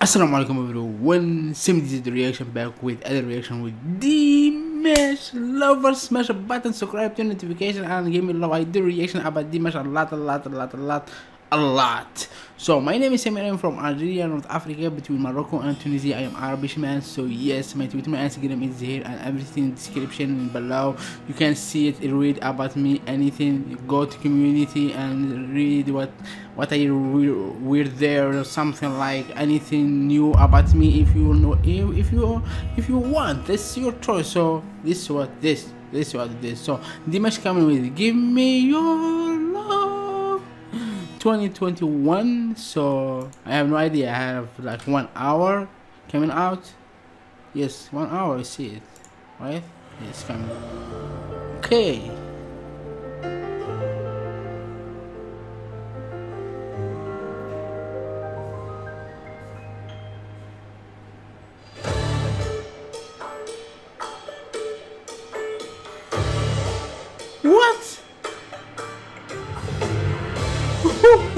Assalamu alaikum everyone, Sim this is the reaction back with other reaction with Dimash Lover Smash a button, subscribe, turn notification and give me love. I do reaction about Dimash a lot, a lot, a lot, a lot, a lot. So my name is Samir, I'm from Algeria, North Africa, between Morocco and Tunisia I am Arabic man, so yes, my Twitter, my Instagram is here and everything in description below. You can see it, read about me, anything, go to community and read what what I wear there or something like anything new about me. If you know if, you if you want this is your choice. So this is what this this is what this. So Dimash coming with give me your 2021 so I have no idea. I have like one hour coming out. Yes one hour I see it. Right? It's coming. Okay Oh.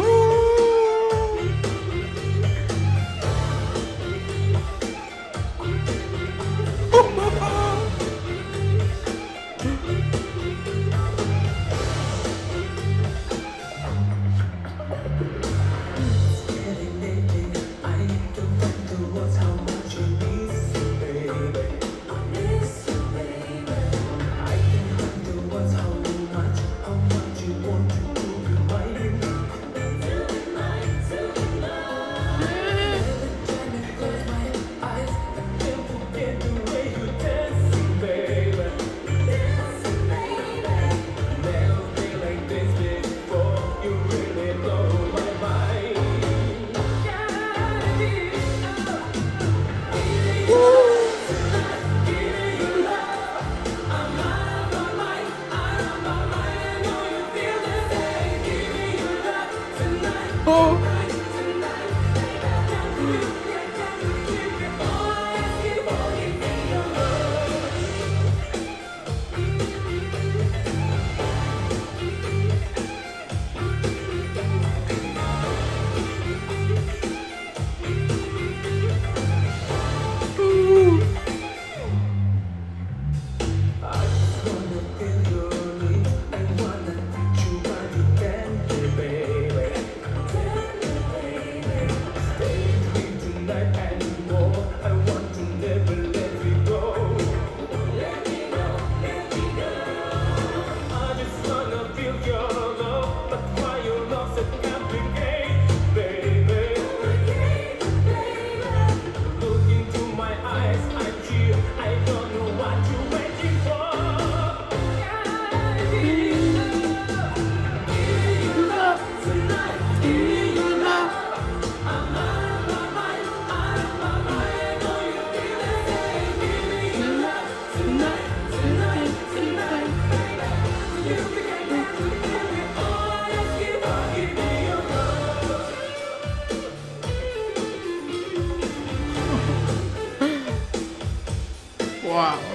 Ó.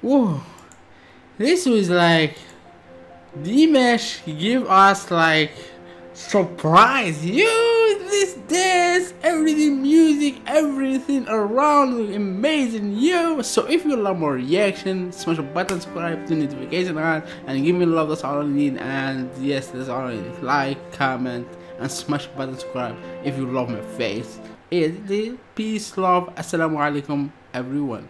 Whoa. This was like Dimash give us like surprise you this dance everything music everything around amazing you so if you love more reaction smash a button subscribe to notification on and give me love that's all i need. And yes that's all i need. Like comment and smash button subscribe if you love my face. It's the peace love. Assalamu alaikum everyone